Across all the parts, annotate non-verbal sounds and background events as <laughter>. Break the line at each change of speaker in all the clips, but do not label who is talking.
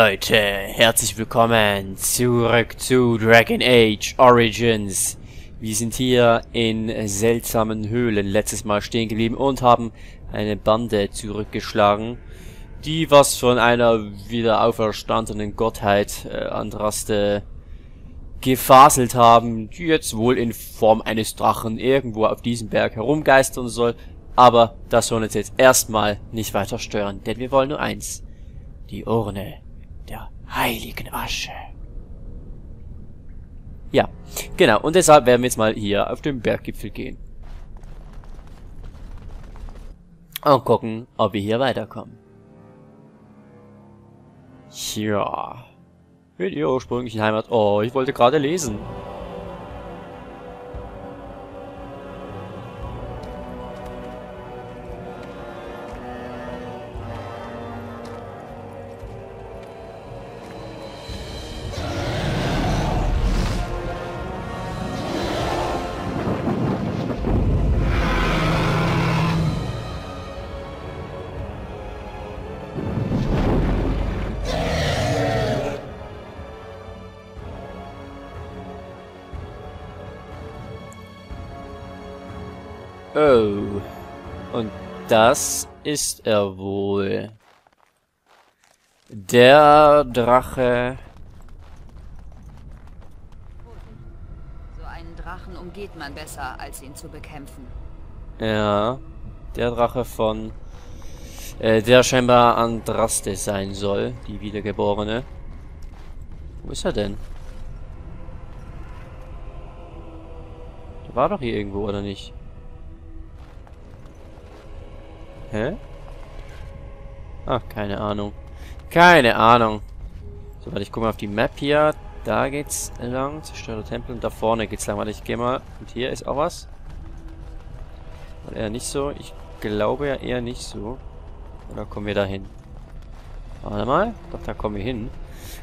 Leute, herzlich willkommen zurück zu Dragon Age Origins. Wir sind hier in seltsamen Höhlen letztes Mal stehen geblieben und haben eine Bande zurückgeschlagen, die was von einer wieder auferstandenen Gottheit äh, Andraste gefaselt haben, die jetzt wohl in Form eines Drachen irgendwo auf diesem Berg herumgeistern soll. Aber das soll uns jetzt erstmal nicht weiter stören, denn wir wollen nur eins die Urne heiligen Asche. Ja, genau. Und deshalb werden wir jetzt mal hier auf den Berggipfel gehen. Und gucken, ob wir hier weiterkommen. Ja. In ihrer ursprünglichen Heimat. Oh, ich wollte gerade lesen. Oh. Und das ist er wohl. Der Drache.
So einen Drachen umgeht man besser, als ihn zu bekämpfen.
Ja. Der Drache von. Äh, der scheinbar Andraste sein soll, die Wiedergeborene. Wo ist er denn? Der war doch hier irgendwo, oder nicht? Hä? Ach, keine Ahnung. Keine Ahnung. So, warte, ich gucke mal auf die Map hier. Da geht's lang. Zerstörter Tempel. Und da vorne geht's lang. Warte, ich gehe mal. Und hier ist auch was. Oder eher nicht so. Ich glaube ja eher nicht so. Oder kommen wir da hin? Warte mal. Doch, da kommen wir hin.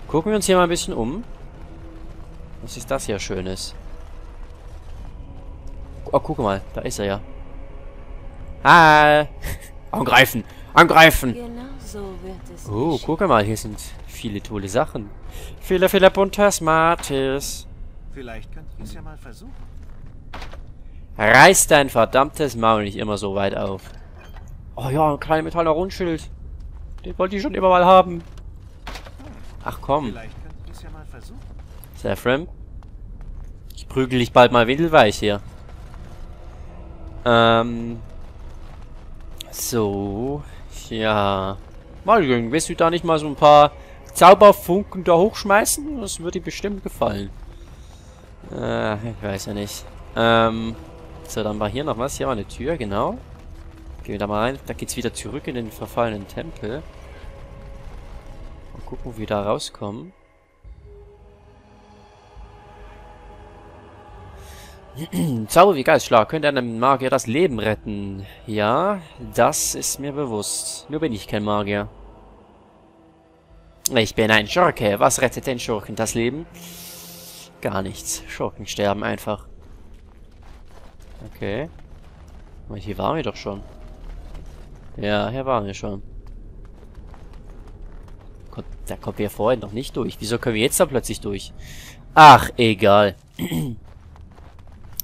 Gucken wir uns hier mal ein bisschen um. Was ist das hier Schönes? Oh, guck mal. Da ist er ja. Hi. <laughs> Angreifen! Angreifen!
Genau so.
Oh, guck mal, hier sind viele tolle Sachen. Viele, viele bunte Smarties.
Vielleicht könnt ihr es ja mal versuchen.
Reiß dein verdammtes Maul nicht immer so weit auf. Oh ja, ein kleiner metallener Rundschild. Den wollte ich schon immer mal haben. Ach komm,
Vielleicht könnt ihr es ja mal versuchen.
Saffron. Ich prügel dich bald mal windelweich hier. Ähm. So. Ja. Mal willst du da nicht mal so ein paar Zauberfunken da hochschmeißen? Das würde dir bestimmt gefallen. Äh, ich weiß ja nicht. Ähm. So, dann war hier noch was. Hier war eine Tür, genau. Gehen wir da mal rein. Da geht's wieder zurück in den verfallenen Tempel. Mal gucken, wie wir da rauskommen. <clears throat> Zauber wie Geistschlag könnte einem Magier das Leben retten. Ja, das ist mir bewusst. Nur bin ich kein Magier. Ich bin ein Schurke. Was rettet den Schurken das Leben? Gar nichts. Schurken sterben einfach. Okay. Hier waren wir doch schon. Ja, hier waren wir schon. Da kommen wir vorhin noch nicht durch. Wieso können wir jetzt da plötzlich durch? Ach, egal. <clears throat>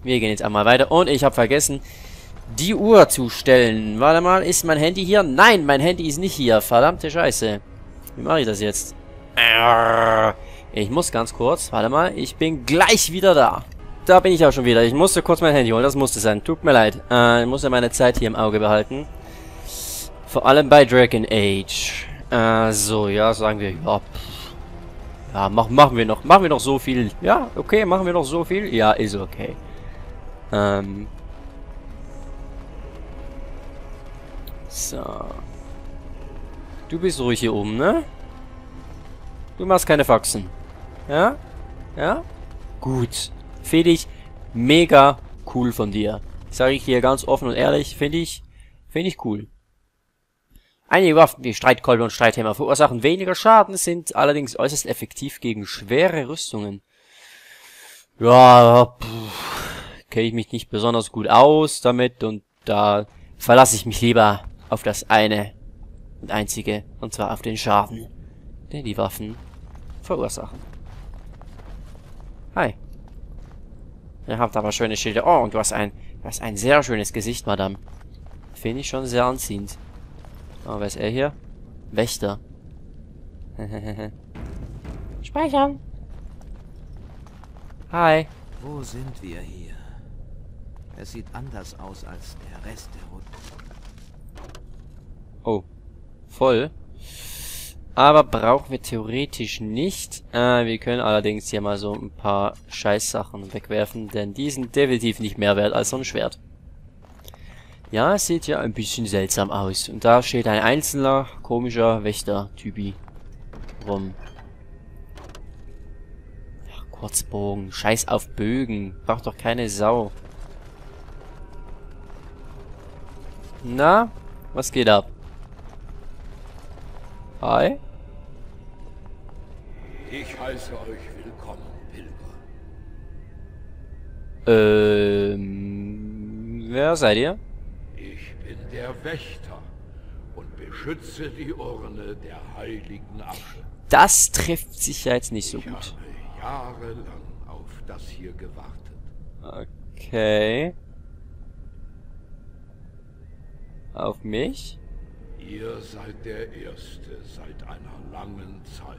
Wir gehen jetzt einmal weiter. Und ich habe vergessen, die Uhr zu stellen. Warte mal, ist mein Handy hier? Nein, mein Handy ist nicht hier. Verdammte Scheiße. Wie mache ich das jetzt? Ich muss ganz kurz. Warte mal, ich bin gleich wieder da. Da bin ich auch schon wieder. Ich musste kurz mein Handy holen. Das musste sein. Tut mir leid. Äh, ich muss ja meine Zeit hier im Auge behalten. Vor allem bei Dragon Age. Äh, so, ja, sagen wir. Ja, ja mach, machen wir noch. Machen wir noch so viel. Ja, okay, machen wir noch so viel. Ja, ist okay. Ähm. So. Du bist ruhig hier oben, ne? Du machst keine Faxen. Ja? Ja? Gut. Finde ich mega cool von dir. Sage ich dir ganz offen und ehrlich. Finde ich, finde ich cool. Einige Waffen wie Streitkolben und Streithämmer verursachen weniger Schaden, sind allerdings äußerst effektiv gegen schwere Rüstungen. Ja, kenne ich mich nicht besonders gut aus damit und da verlasse ich mich lieber auf das eine und einzige, und zwar auf den Schaden. den die Waffen verursachen. Hi. Ihr habt aber schöne Schilder. Oh, und du hast ein, du hast ein sehr schönes Gesicht, Madame. Finde ich schon sehr anziehend. Oh, wer ist er hier? Wächter. <laughs> Speichern. Hi.
Wo sind wir hier? Es sieht anders aus als der Rest der Route.
Oh. Voll. Aber brauchen wir theoretisch nicht. Äh, wir können allerdings hier mal so ein paar Scheißsachen wegwerfen, denn die sind definitiv nicht mehr wert als so ein Schwert. Ja, es sieht ja ein bisschen seltsam aus. Und da steht ein einzelner, komischer Wächter-Typi rum. Ja, Kurzbogen. Scheiß auf Bögen. Braucht doch keine Sau. Na, was geht ab? Hi.
Ich heiße euch willkommen, Pilger.
Ähm, wer seid ihr?
Ich bin der Wächter und beschütze die Urne der heiligen Asche.
Das trifft sich ja jetzt nicht so
ich
gut.
habe jahrelang auf das hier gewartet.
Okay. Auf mich?
Ihr seid der Erste seit einer langen Zeit.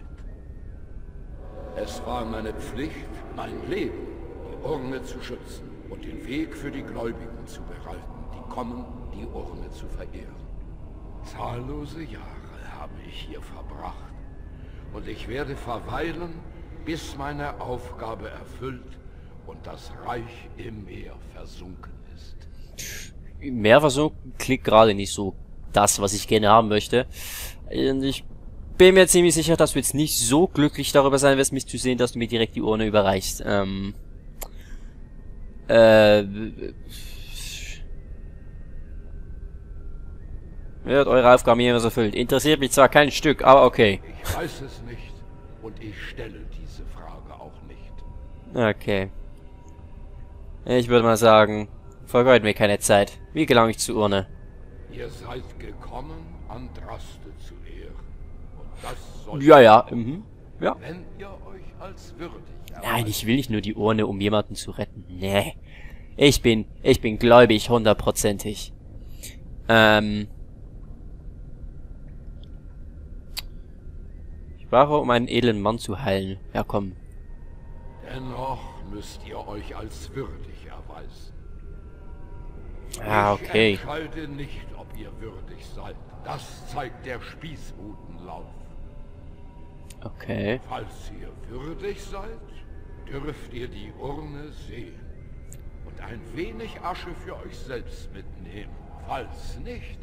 Es war meine Pflicht, mein Leben, die Urne zu schützen und den Weg für die Gläubigen zu bereiten, die kommen, die Urne zu verehren. Zahllose Jahre habe ich hier verbracht und ich werde verweilen, bis meine Aufgabe erfüllt und das Reich im Meer versunken ist.
Mehrversuch klingt gerade nicht so das, was ich gerne haben möchte. Und ich bin mir ziemlich sicher, dass du jetzt nicht so glücklich darüber sein wirst, mich zu sehen, dass du mir direkt die Urne überreichst. Ähm, äh, wird eure Aufgabe jemals erfüllt. Interessiert mich zwar kein Stück, aber okay.
Ich weiß es nicht und ich stelle diese Frage auch nicht.
Okay. Ich würde mal sagen, vergeuden wir keine Zeit. Wie gelange ich zur Urne?
Ihr seid gekommen, Andraste zu ehren. Und das soll
Ja, ja. Mhm. Ja.
wenn ihr euch als würdig
Nein, ich will nicht nur die Urne, um jemanden zu retten. Nee. Ich bin, ich bin gläubig, hundertprozentig. Ähm. Ich brauche, um einen edlen Mann zu heilen. Ja, komm.
Dennoch müsst ihr euch als würdig erweisen.
Ah,
Ich
okay.
entscheide nicht, ob ihr würdig seid. Das zeigt der Spießrutenlauf.
Okay.
Falls ihr würdig seid, dürft ihr die Urne sehen. Und ein wenig Asche für euch selbst mitnehmen. Falls nicht,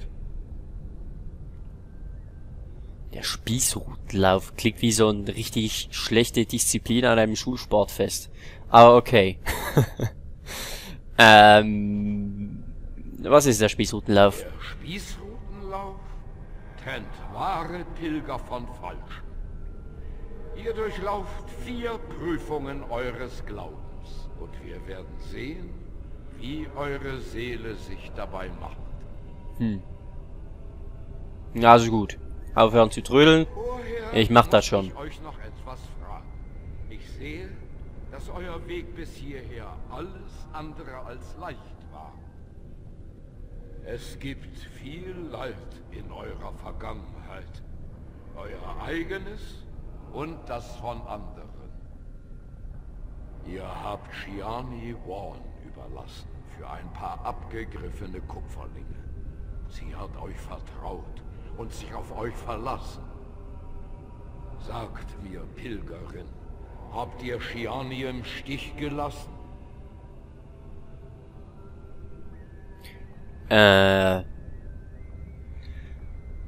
Der Spießrutenlauf klingt wie so eine richtig schlechte Disziplin an einem Schulsportfest. Aber okay. <laughs> ähm, was ist der Spießrutenlauf?
der Spießrutenlauf trennt wahre Pilger von falschen. Ihr durchlauft vier Prüfungen eures Glaubens und wir werden sehen, wie eure Seele sich dabei macht.
Ja, also gut. Aufhören zu trödeln. Ich mach das schon.
Ich euch noch etwas fragen. Ich sehe, dass euer Weg bis hierher alles andere als leicht war. Es gibt viel Leid in eurer Vergangenheit. Euer eigenes und das von anderen. Ihr habt Shiani Warren überlassen für ein paar abgegriffene Kupferlinge. Sie hat euch vertraut und sich auf euch verlassen. Sagt mir, Pilgerin, habt ihr Shiani im Stich gelassen?
Äh.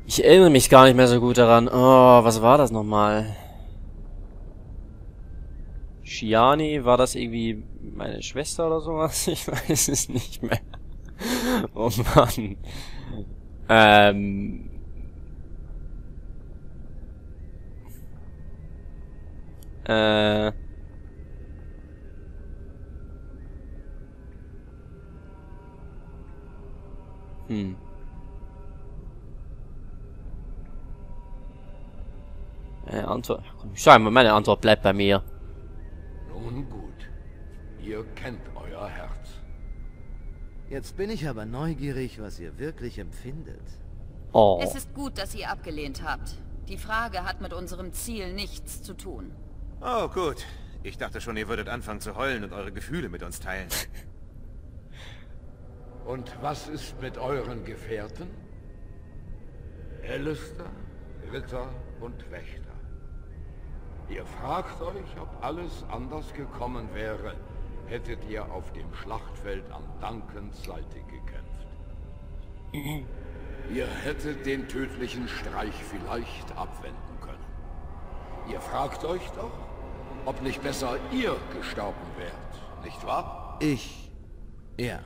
Ich erinnere mich gar nicht mehr so gut daran. Oh, was war das nochmal? Shiani, war das irgendwie meine Schwester oder sowas? <laughs> Ich weiß es nicht mehr. Oh Mann. Ähm. Äh. Hm. Meine Antwort... Ich sag mal, meine Antwort bleibt bei mir.
Nun gut. Ihr kennt euer Herz.
Jetzt bin ich aber neugierig, was ihr wirklich empfindet.
Oh.
Es ist gut, dass ihr abgelehnt habt. Die Frage hat mit unserem Ziel nichts zu tun.
Oh, gut. Ich dachte schon, ihr würdet anfangen zu heulen und eure Gefühle mit uns teilen. <laughs>
Und was ist mit euren Gefährten? Alistair, Ritter und Wächter. Ihr fragt euch, ob alles anders gekommen wäre, hättet ihr auf dem Schlachtfeld an Duncans Seite gekämpft. ihr hättet den tödlichen Streich vielleicht abwenden können. Ihr fragt euch doch, ob nicht besser ihr gestorben wärt, nicht wahr?
Ich. Er.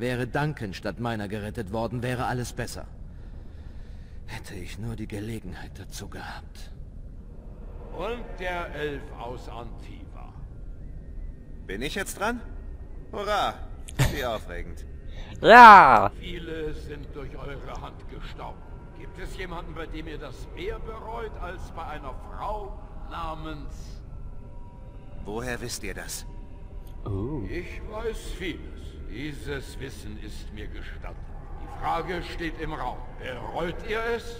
Wäre Duncan statt meiner gerettet worden, wäre alles besser. Hätte ich nur die Gelegenheit dazu gehabt.
Und der Elf aus Antiva.
Bin ich jetzt dran? Hurra! Wie aufregend.
Ja!
Viele sind durch eure Hand gestorben. Gibt es jemanden, bei dem ihr das mehr bereut, als bei einer Frau namens...
Woher wisst ihr das?
Oh.
Ich weiß vieles. Dieses Wissen ist mir gestattet. Die Frage steht im Raum. Bereut ihr es?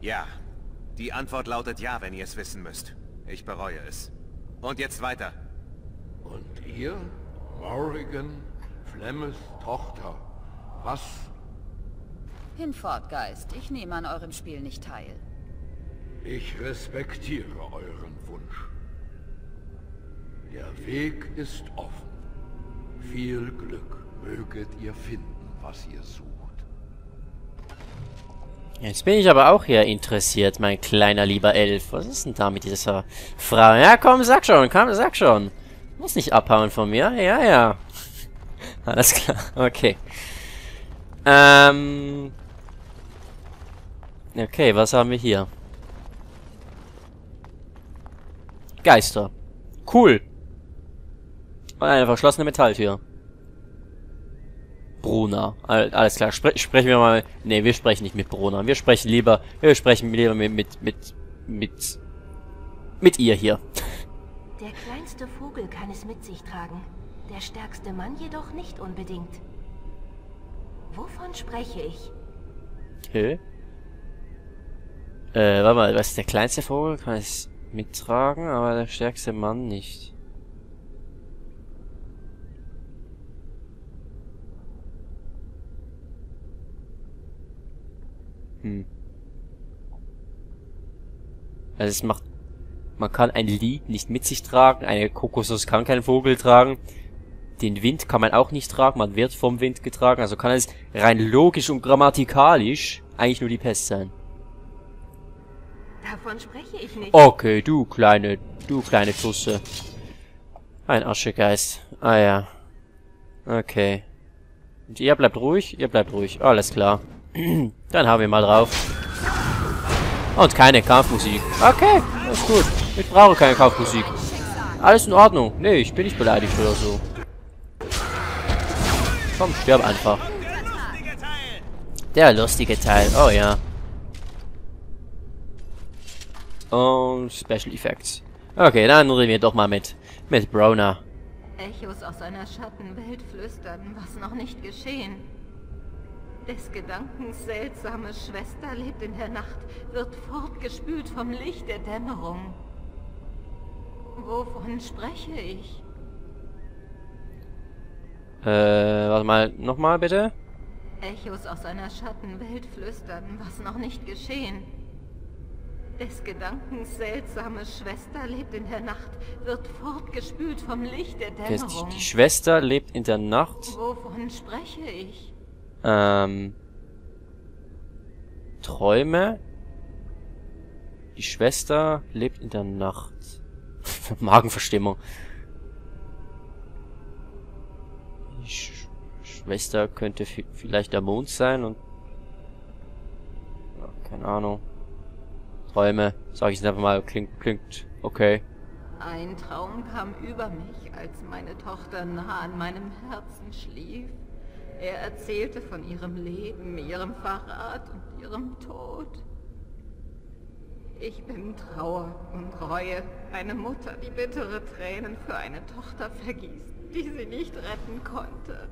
Ja. Die Antwort lautet ja, wenn ihr es wissen müsst. Ich bereue es. Und jetzt weiter.
Und ihr? Morrigan, Flemmes Tochter. Was?
Hinfort, Geist. Ich nehme an eurem Spiel nicht teil.
Ich respektiere euren Wunsch. Der Weg ist offen. Viel Glück möget ihr finden, was ihr sucht.
Jetzt bin ich aber auch hier interessiert, mein kleiner lieber Elf. Was ist denn da mit dieser Frau? Ja, komm, sag schon, komm, sag schon. Muss nicht abhauen von mir. Ja, ja. <laughs> Alles klar, okay. Ähm... Okay, was haben wir hier? Geister. Cool. Und eine verschlossene Metalltür. Bruna. All, alles klar. Spre sprechen wir mal. Ne, wir sprechen nicht mit Bruna. Wir sprechen lieber. Wir sprechen lieber mit mit mit mit mit ihr hier.
Der kleinste Vogel kann es mit sich tragen. Der stärkste Mann jedoch nicht unbedingt. Wovon spreche ich?
Okay. Äh, warte mal, was ist der kleinste Vogel? Kann es mittragen, aber der stärkste Mann nicht. Hm. Also es macht... Man kann ein Lied nicht mit sich tragen, eine Kokosnuss kann kein Vogel tragen. Den Wind kann man auch nicht tragen, man wird vom Wind getragen. Also kann es rein logisch und grammatikalisch eigentlich nur die Pest sein.
Davon spreche ich nicht.
Okay, du kleine, du kleine Tusse. Ein Aschegeist. Ah ja. Okay. Und ihr bleibt ruhig? Ihr bleibt ruhig. Alles klar. <clears throat> Dann haben wir mal drauf. Und keine Kampfmusik. Okay, ist gut. Ich brauche keine Kampfmusik. Alles in Ordnung. Nee, ich bin nicht beleidigt oder so. Komm, stirb einfach. Der lustige Teil. Oh ja. Und Special Effects. Okay, dann reden wir doch mal mit, mit Brona.
Echos aus einer Schattenwelt flüstern, was noch nicht geschehen. Des Gedankens seltsame Schwester lebt in der Nacht, wird fortgespült vom Licht der Dämmerung. Wovon spreche ich?
Äh, warte mal, nochmal bitte.
Echos aus einer Schattenwelt flüstern, was noch nicht geschehen. Des Gedankens seltsame Schwester lebt in der Nacht, wird fortgespült vom Licht der Dämmerung.
die Schwester lebt in der Nacht.
Wovon spreche ich?
Ähm. Träume. Die Schwester lebt in der Nacht. <laughs> Magenverstimmung. Die Sch Schwester könnte vi- vielleicht der Mond sein und... Ja, keine Ahnung. Träume. Sag ich jetzt einfach mal. Klingt, klingt okay.
Ein Traum kam über mich, als meine Tochter nah an meinem Herzen schlief. Er erzählte von ihrem Leben, ihrem Verrat und ihrem Tod. Ich bin Trauer und Reue. Eine Mutter, die bittere Tränen für eine Tochter vergießt, die sie nicht retten konnte.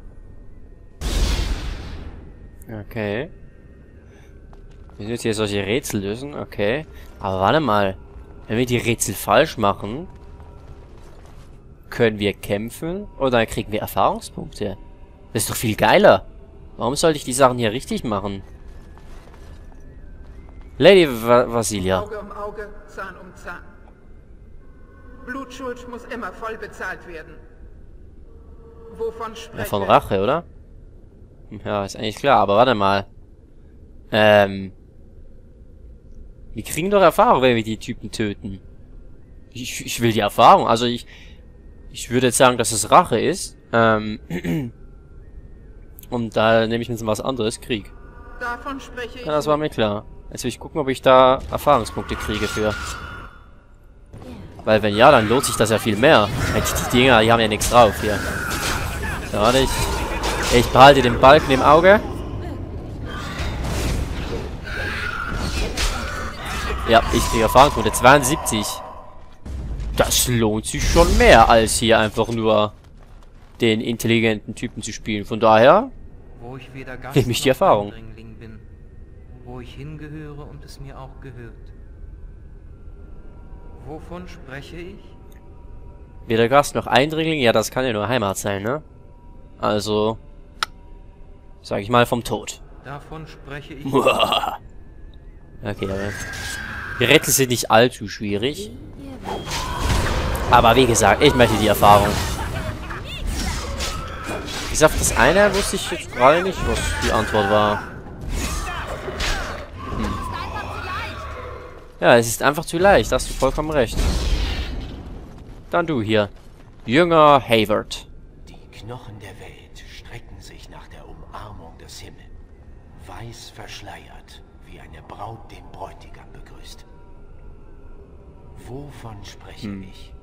Okay. Wir müssen jetzt hier solche Rätsel lösen, okay. Aber warte mal. Wenn wir die Rätsel falsch machen, können wir kämpfen oder kriegen wir Erfahrungspunkte. Das ist doch viel geiler. Warum sollte ich die Sachen hier richtig machen? Lady Va Vasilia.
Auge um Auge, Zahn um Zahn. Blutschuld muss immer voll bezahlt werden. Wovon spreche
Ja, von Rache, oder? Ja, ist eigentlich klar, aber warte mal. Ähm. Wir kriegen doch Erfahrung, wenn wir die Typen töten. Ich, ich will die Erfahrung. Also ich. Ich würde jetzt sagen, dass es Rache ist. Ähm. <clears throat> Und da nehme ich mir was anderes. Krieg.
Davon spreche ich.
Ja, das war mir klar. Jetzt will ich gucken, ob ich da Erfahrungspunkte kriege für. Weil wenn ja, dann lohnt sich das ja viel mehr. Die, Dinger, die haben ja nichts drauf hier. Ja, warte, ich, ich behalte den Balken im Auge. Ja, ich kriege Erfahrungspunkte. 72. Das lohnt sich schon mehr, als hier einfach nur den intelligenten Typen zu spielen. Von daher,
Wo ich weder Gast
Nehme ich die Erfahrung.
Eindringling bin. Wo ich hingehöre und es mir auch gehört. Wovon spreche ich?
weder Gast noch Eindringling. Ja, das kann ja nur Heimat sein, ne? Also, sag ich mal vom Tod.
Davon spreche ich.
okay, aber die Rätsel sind nicht allzu schwierig. Aber wie gesagt, ich möchte die Erfahrung. Wie gesagt, das eine wusste ich jetzt gerade nicht, was die Antwort war. Hm. Ja, es ist einfach zu leicht, hast du vollkommen recht. Dann du hier. Jünger Hayward.
Die Knochen der Welt strecken sich nach der Umarmung des Himmels. Weiß verschleiert, wie eine Braut den Bräutigam begrüßt. Wovon spreche ich?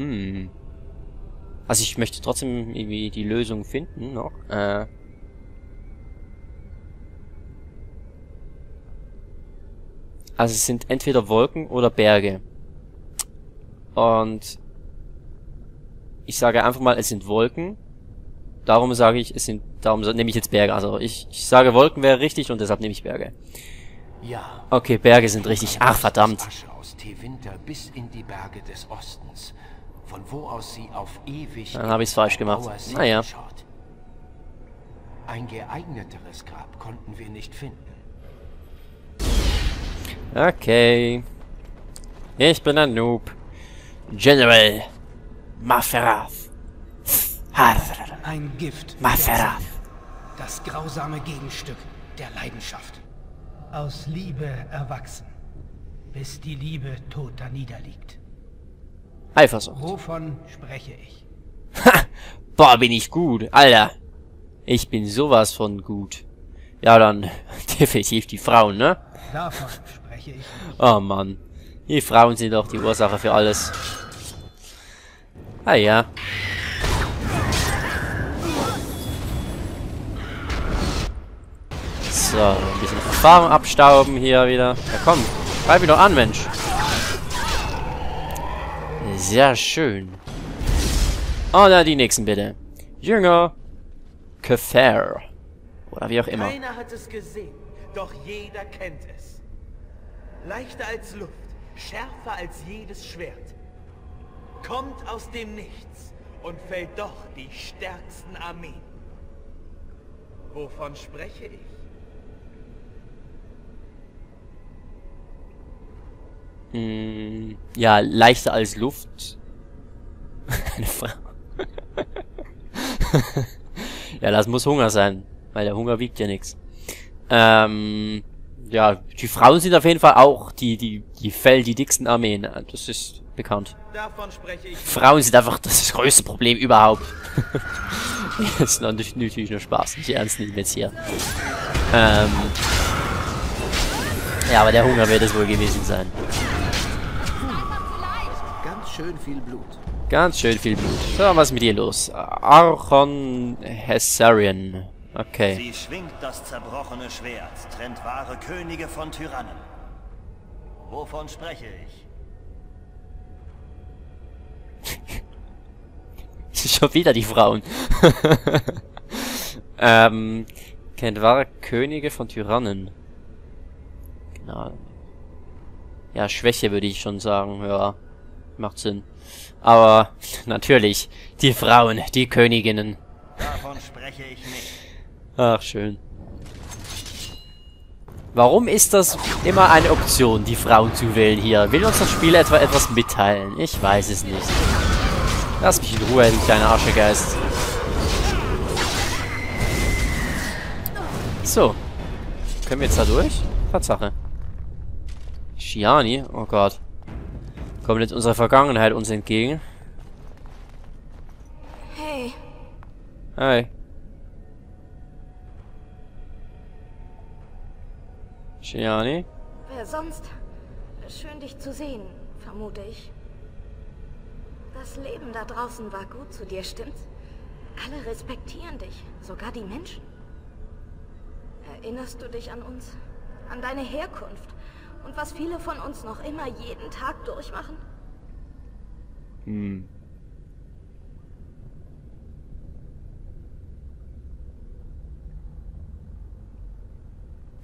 Hm. Also ich möchte trotzdem irgendwie die Lösung finden noch. Äh. Also es sind entweder Wolken oder Berge. Und ich sage einfach mal, es sind Wolken. Darum sage ich, es sind, darum nehme ich jetzt Berge. Also ich, ich sage Wolken wäre richtig und deshalb nehme ich Berge.
Ja.
Okay, Berge sind richtig. Ach, verdammt.
Asche aus Teewinter bis in die Berge des Ostens, von wo aus sie auf ewig
Dann habe ich's falsch
in
gemacht. Naja.
Ein geeigneteres Grab konnten wir nicht finden.
Okay. Ich bin ein Noob. General Maferath.
Ein Gift.
Maferath.
Das grausame Gegenstück der Leidenschaft. Aus Liebe erwachsen, bis die Liebe tot da niederliegt.
Eifersucht.
Wovon spreche ich?
Boah, bin ich gut. Alter. Ich bin sowas von gut. Ja, dann <laughs> definitiv die Frauen, ne?
Davon spreche ich.
Oh Mann. Die Frauen sind doch die Ursache für alles. Ah ja. So, ein bisschen Erfahrung abstauben hier wieder. Ja komm, greif mich doch an, Mensch. Sehr schön. Und dann die nächsten bitte. Jünger. Kefair. Oder wie auch immer.
Keiner hat es gesehen, doch jeder kennt es. Leichter als Luft, schärfer als jedes Schwert. Kommt aus dem Nichts und fällt doch die stärksten Armeen. Wovon spreche ich?
Mm, ja, leichter als Luft. Eine Frau. ja, das muss Hunger sein. Weil der Hunger wiegt ja nichts. Ähm, ja, die Frauen sind auf jeden Fall auch die, die, die fällen die dicksten Armeen. Das ist bekannt.
Davon spreche ich.
Frauen sind einfach das größte Problem überhaupt. <laughs> das ist natürlich, natürlich nur Spaß. Nicht ernst nehmen jetzt hier. Ähm, ja, aber der Hunger wird es wohl gewesen sein.
Ganz schön viel Blut.
Ganz schön viel Blut. So, was ist mit dir los? Archon Hessarian. Okay.
Sie schwingt das zerbrochene Schwert, trennt wahre Könige von Tyrannen. Wovon spreche ich? <laughs>
Schon wieder die Frauen. <laughs> ähm, kennt wahre Könige von Tyrannen. Genau. Ja, Schwäche würde ich schon sagen, ja. Macht Sinn. Aber natürlich, die Frauen, die Königinnen.
Davon spreche ich nicht.
Ach, schön. Warum ist das immer eine Option, die Frauen zu wählen hier? Will uns das Spiel etwa etwas mitteilen? Ich weiß es nicht. Lass mich in Ruhe, du kleiner Arschegeist. So. Können wir jetzt da durch? Tatsache. Shiani? Oh Gott. Kommt jetzt unsere Vergangenheit uns entgegen?
Hey.
Hi. Shiani?
Wer sonst? Schön dich zu sehen, vermute ich. Das Leben da draußen war gut zu dir, stimmt's? Alle respektieren dich, sogar die Menschen. Erinnerst du dich an uns? An deine Herkunft? Und was viele von uns noch immer jeden Tag durchmachen?
Hm.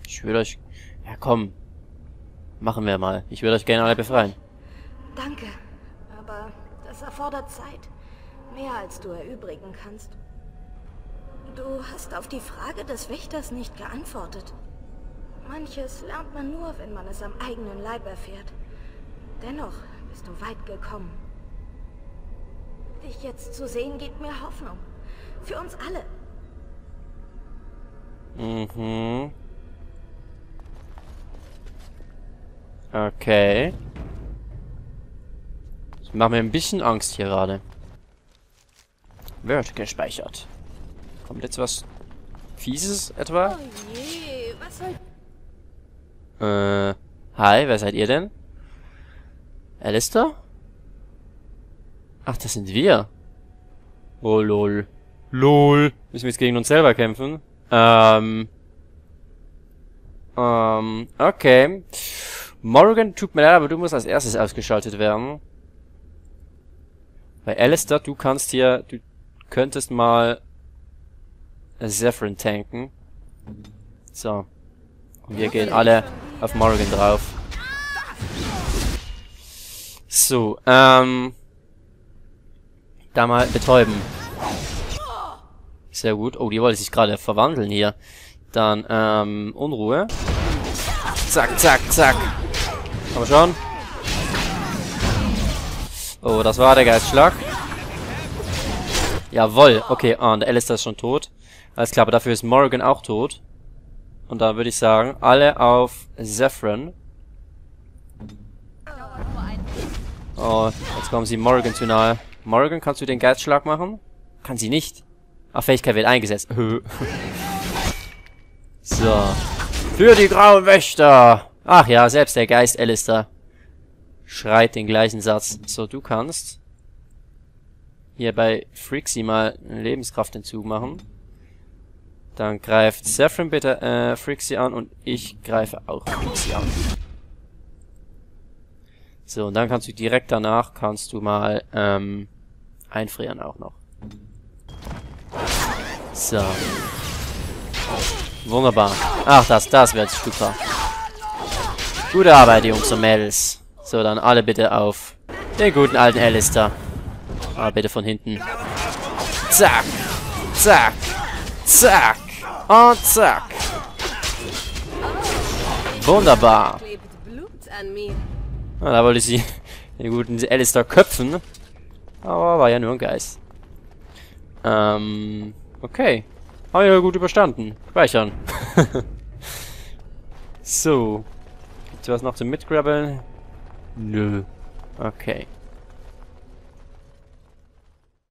Ich würde euch... Ja, komm. Machen wir mal. Ich würde euch gerne alle befreien.
Danke, aber das erfordert Zeit. Mehr als du erübrigen kannst. Du hast auf die Frage des Wächters nicht geantwortet. Manches lernt man nur, wenn man es am eigenen Leib erfährt. Dennoch bist du weit gekommen. Dich jetzt zu sehen, gibt mir Hoffnung. Für uns alle.
Mhm. Okay. Das macht mir ein bisschen Angst hier gerade. Wird gespeichert. Kommt jetzt was Fieses etwa?
Oh je, was soll...
Äh, hi, wer seid ihr denn? Alistair? Ach, das sind wir. Oh, lol. LOL. Müssen wir jetzt gegen uns selber kämpfen? Ähm. Ähm, okay. Morgan, tut mir leid, aber du musst als erstes ausgeschaltet werden. Bei Alistair, du kannst hier, du könntest mal Zephyrin tanken. So. Wir gehen alle auf Morgan drauf. So, ähm. Da mal betäuben. Sehr gut. Oh, die wollte sich gerade verwandeln hier. Dann, ähm, Unruhe. Zack, zack, zack. Aber schon. Oh, das war der Geistschlag. Jawoll. Okay, ah, und Alistair ist schon tot. Alles klar, aber dafür ist Morgan auch tot. Und da würde ich sagen, alle auf Zephyrin. Oh, jetzt kommen sie Morgan zu nahe. Morgan, kannst du den Geistschlag machen? Kann sie nicht. Ach, Fähigkeit wird eingesetzt. <laughs> so. Für die grauen Wächter! Ach ja, selbst der Geist Alistair schreit den gleichen Satz. So, du kannst hier bei Frixie mal einen Lebenskraftentzug machen. Dann greift Saffron bitte äh, Frixie an und ich greife auch Frixie an. So, und dann kannst du direkt danach, kannst du mal ähm, einfrieren auch noch. So. Wunderbar. Ach, das, das wird super. Gute Arbeit, Jungs und Mädels. So, dann alle bitte auf den guten alten Alistair. Ah, bitte von hinten. Zack. Zack. Zack. Und zack. Wunderbar. Ah, da wollte ich sie, den guten Alistair köpfen. Aber war ja nur ein Geist. Ähm, okay. Haben wir gut überstanden. Speichern. <laughs> so. Gibt's was noch zum Mitgrabbeln? Nö. Okay.